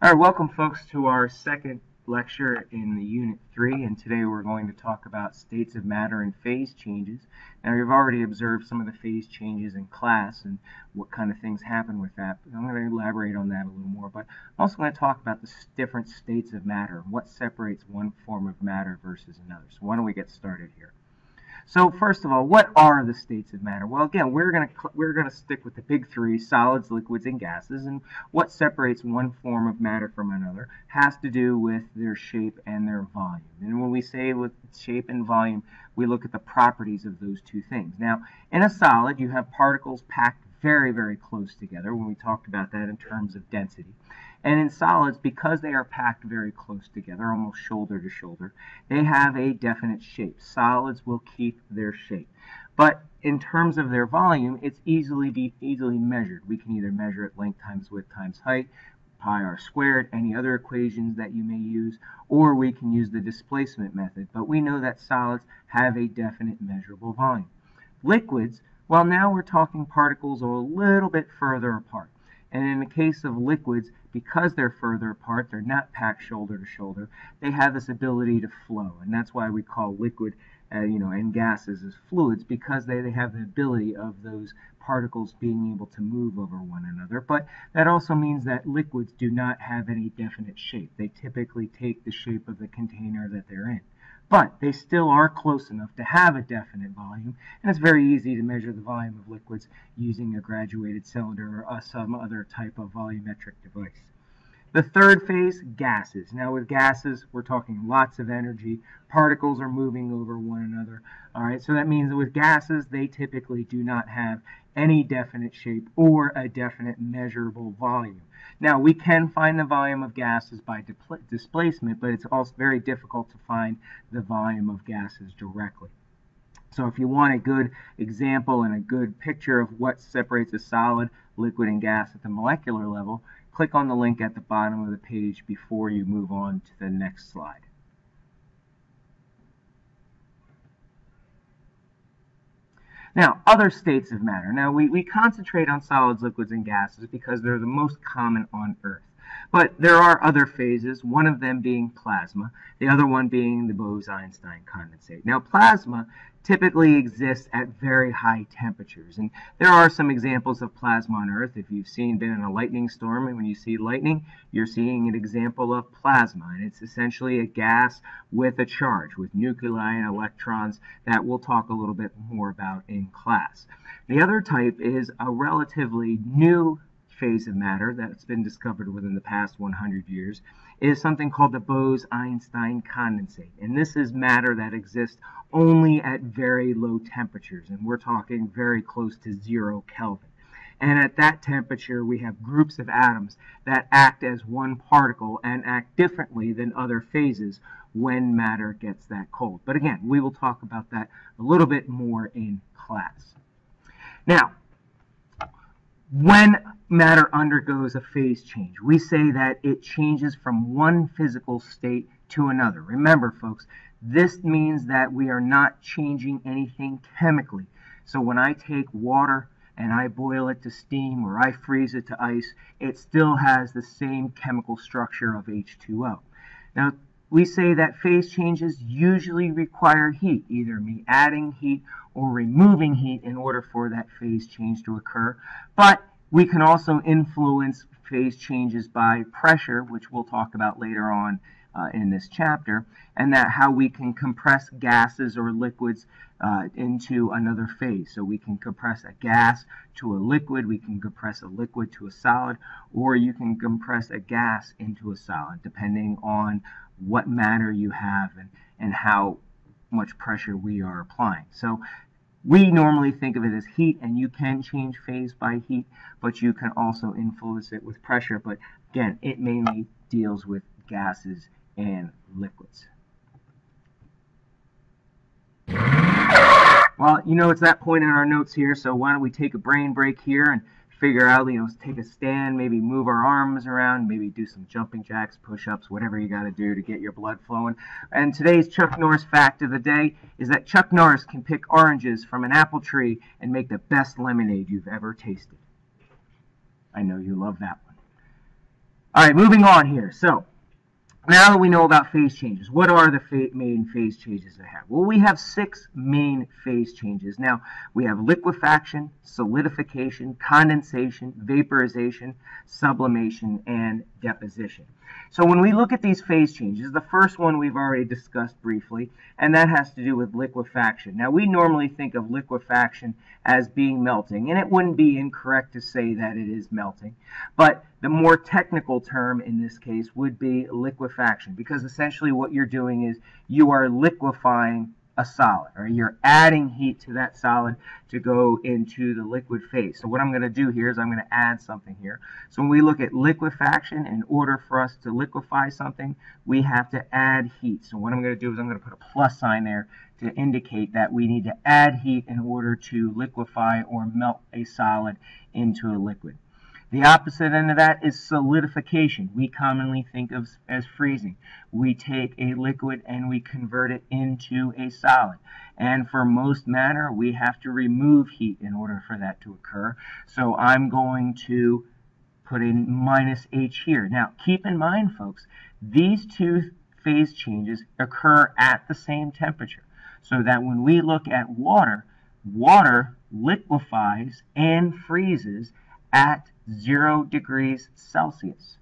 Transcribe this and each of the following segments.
All right, welcome folks to our second lecture in the Unit 3, and today we're going to talk about states of matter and phase changes. Now, you've already observed some of the phase changes in class and what kind of things happen with that, but I'm going to elaborate on that a little more. But I'm also going to talk about the different states of matter and what separates one form of matter versus another. So why don't we get started here? So first of all, what are the states of matter? Well, again, we're going to we're going to stick with the big three: solids, liquids, and gases. And what separates one form of matter from another has to do with their shape and their volume. And when we say with shape and volume, we look at the properties of those two things. Now, in a solid, you have particles packed very, very close together. When we talked about that in terms of density. And in solids, because they are packed very close together, almost shoulder to shoulder, they have a definite shape. Solids will keep their shape. But in terms of their volume, it's easily easily measured. We can either measure it length times width times height, pi r squared, any other equations that you may use, or we can use the displacement method. But we know that solids have a definite measurable volume. Liquids, well, now we're talking particles a little bit further apart. And in the case of liquids, because they're further apart, they're not packed shoulder to shoulder, they have this ability to flow. And that's why we call liquid, uh, you know, and gases as fluids, because they, they have the ability of those particles being able to move over one another. But that also means that liquids do not have any definite shape. They typically take the shape of the container that they're in but they still are close enough to have a definite volume, and it's very easy to measure the volume of liquids using a graduated cylinder or uh, some other type of volumetric device. The third phase, gases. Now with gases, we're talking lots of energy. Particles are moving over one another. All right, so that means that with gases, they typically do not have any definite shape or a definite measurable volume. Now, we can find the volume of gases by displacement, but it's also very difficult to find the volume of gases directly. So if you want a good example and a good picture of what separates a solid, liquid, and gas at the molecular level, click on the link at the bottom of the page before you move on to the next slide. Now, other states of matter. Now, we, we concentrate on solids, liquids, and gases because they're the most common on Earth. But there are other phases, one of them being plasma, the other one being the Bose-Einstein condensate. Now, plasma typically exists at very high temperatures. And there are some examples of plasma on Earth. If you've seen been in a lightning storm and when you see lightning, you're seeing an example of plasma. And it's essentially a gas with a charge, with nuclei and electrons that we'll talk a little bit more about in class. The other type is a relatively new phase of matter that's been discovered within the past 100 years is something called the Bose-Einstein condensate. And this is matter that exists only at very low temperatures, and we're talking very close to zero Kelvin. And at that temperature, we have groups of atoms that act as one particle and act differently than other phases when matter gets that cold. But again, we will talk about that a little bit more in class. Now, when matter undergoes a phase change, we say that it changes from one physical state to another. Remember, folks, this means that we are not changing anything chemically. So when I take water and I boil it to steam or I freeze it to ice, it still has the same chemical structure of H2O. Now, we say that phase changes usually require heat, either me adding heat or removing heat in order for that phase change to occur. But we can also influence phase changes by pressure, which we'll talk about later on uh, in this chapter, and that how we can compress gases or liquids uh, into another phase. So we can compress a gas to a liquid, we can compress a liquid to a solid, or you can compress a gas into a solid, depending on what matter you have and, and how much pressure we are applying. So we normally think of it as heat, and you can change phase by heat, but you can also influence it with pressure. But again, it mainly deals with gases and liquids. Well, you know, it's that point in our notes here, so why don't we take a brain break here and figure out, you know, take a stand, maybe move our arms around, maybe do some jumping jacks, push-ups, whatever you got to do to get your blood flowing. And today's Chuck Norris fact of the day is that Chuck Norris can pick oranges from an apple tree and make the best lemonade you've ever tasted. I know you love that one. All right, moving on here. So now that we know about phase changes, what are the main phase changes they have? Well, we have six main phase changes. Now, we have liquefaction, solidification, condensation, vaporization, sublimation, and deposition. So when we look at these phase changes, the first one we've already discussed briefly, and that has to do with liquefaction. Now, we normally think of liquefaction as being melting, and it wouldn't be incorrect to say that it is melting, but the more technical term in this case would be liquefaction because essentially what you're doing is you are liquefying a solid or you're adding heat to that solid to go into the liquid phase. So what I'm going to do here is I'm going to add something here. So when we look at liquefaction, in order for us to liquefy something, we have to add heat. So what I'm going to do is I'm going to put a plus sign there to indicate that we need to add heat in order to liquefy or melt a solid into a liquid. The opposite end of that is solidification. We commonly think of as freezing. We take a liquid and we convert it into a solid. And for most matter, we have to remove heat in order for that to occur. So I'm going to put in minus H here. Now, keep in mind, folks, these two phase changes occur at the same temperature. So that when we look at water, water liquefies and freezes at 0 degrees Celsius.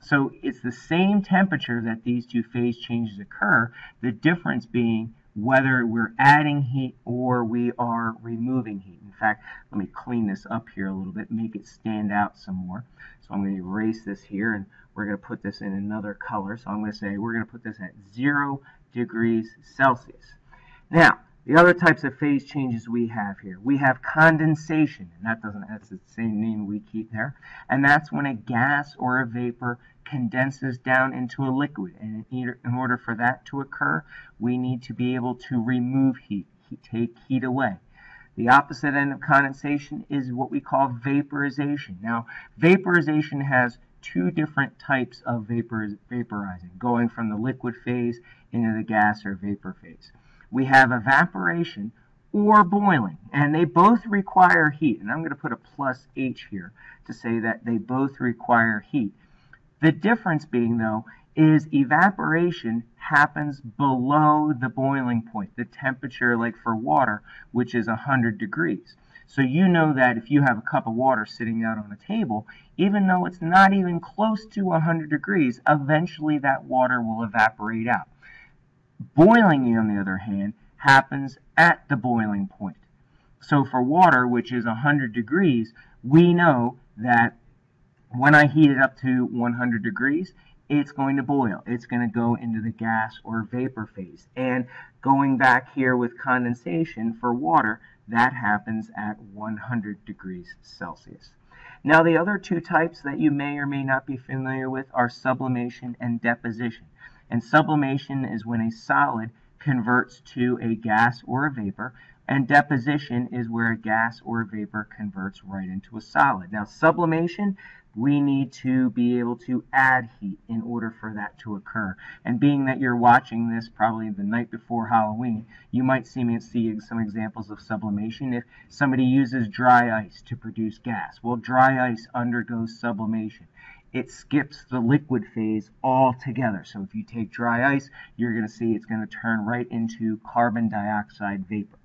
So it's the same temperature that these two phase changes occur, the difference being whether we're adding heat or we are removing heat. In fact, let me clean this up here a little bit, make it stand out some more. So I'm going to erase this here and we're going to put this in another color. So I'm going to say we're going to put this at 0 degrees Celsius. Now, the other types of phase changes we have here, we have condensation, and that doesn't, that's the same name we keep there, and that's when a gas or a vapor condenses down into a liquid, and in order for that to occur, we need to be able to remove heat, take heat away. The opposite end of condensation is what we call vaporization. Now, vaporization has two different types of vapor, vaporizing, going from the liquid phase into the gas or vapor phase we have evaporation or boiling, and they both require heat. And I'm going to put a plus H here to say that they both require heat. The difference being, though, is evaporation happens below the boiling point, the temperature, like for water, which is 100 degrees. So you know that if you have a cup of water sitting out on a table, even though it's not even close to 100 degrees, eventually that water will evaporate out. Boiling, on the other hand, happens at the boiling point. So for water, which is 100 degrees, we know that when I heat it up to 100 degrees, it's going to boil. It's going to go into the gas or vapor phase. And going back here with condensation for water, that happens at 100 degrees Celsius. Now the other two types that you may or may not be familiar with are sublimation and deposition. And sublimation is when a solid converts to a gas or a vapor, and deposition is where a gas or a vapor converts right into a solid. Now, sublimation, we need to be able to add heat in order for that to occur. And being that you're watching this probably the night before Halloween, you might see me see some examples of sublimation if somebody uses dry ice to produce gas. Well, dry ice undergoes sublimation it skips the liquid phase altogether. So if you take dry ice, you're going to see it's going to turn right into carbon dioxide vapor.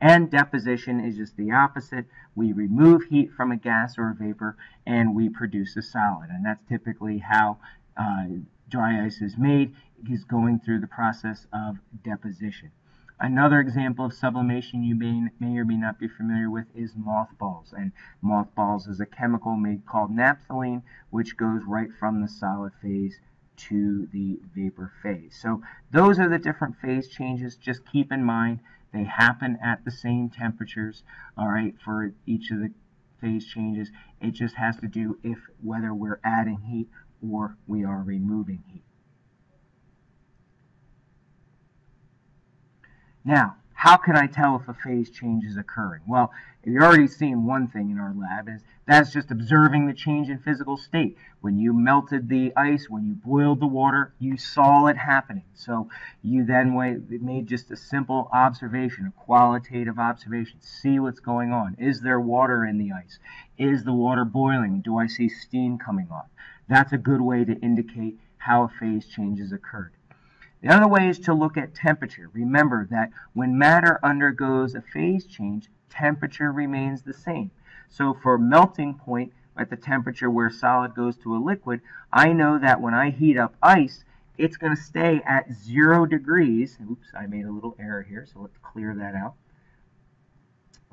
And deposition is just the opposite. We remove heat from a gas or a vapor and we produce a solid. And that's typically how uh, dry ice is made, is going through the process of deposition. Another example of sublimation you may, may or may not be familiar with is mothballs. And mothballs is a chemical made called naphthalene, which goes right from the solid phase to the vapor phase. So those are the different phase changes. Just keep in mind they happen at the same temperatures, all right, for each of the phase changes. It just has to do if whether we're adding heat or we are removing heat. Now, how can I tell if a phase change is occurring? Well, you're already seeing one thing in our lab is that's just observing the change in physical state. When you melted the ice, when you boiled the water, you saw it happening. So you then made just a simple observation, a qualitative observation. See what's going on. Is there water in the ice? Is the water boiling? Do I see steam coming off? That's a good way to indicate how a phase change has occurred. The other way is to look at temperature. Remember that when matter undergoes a phase change, temperature remains the same. So for melting point, at the temperature where solid goes to a liquid, I know that when I heat up ice, it's going to stay at zero degrees. Oops, I made a little error here, so let's clear that out.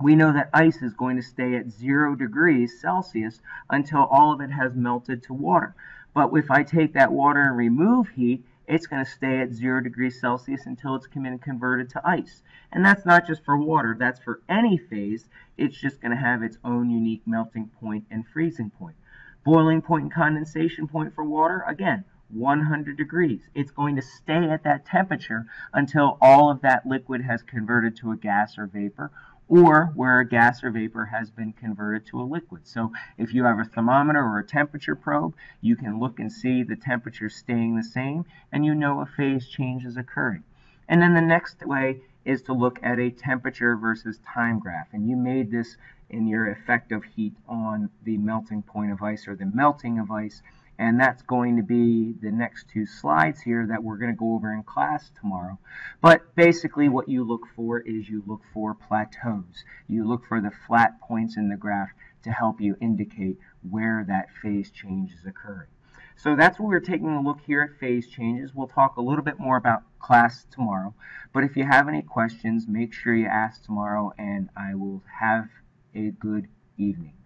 We know that ice is going to stay at zero degrees Celsius until all of it has melted to water. But if I take that water and remove heat, it's going to stay at 0 degrees Celsius until it's converted to ice. And that's not just for water, that's for any phase. It's just going to have its own unique melting point and freezing point. Boiling point and condensation point for water, again, 100 degrees. It's going to stay at that temperature until all of that liquid has converted to a gas or vapor or where a gas or vapor has been converted to a liquid. So if you have a thermometer or a temperature probe, you can look and see the temperature staying the same, and you know a phase change is occurring. And then the next way is to look at a temperature versus time graph. And you made this in your effect of heat on the melting point of ice or the melting of ice and that's going to be the next two slides here that we're going to go over in class tomorrow. But basically what you look for is you look for plateaus. You look for the flat points in the graph to help you indicate where that phase change is occurring. So that's what we're taking a look here at phase changes. We'll talk a little bit more about class tomorrow. But if you have any questions, make sure you ask tomorrow and I will have a good evening.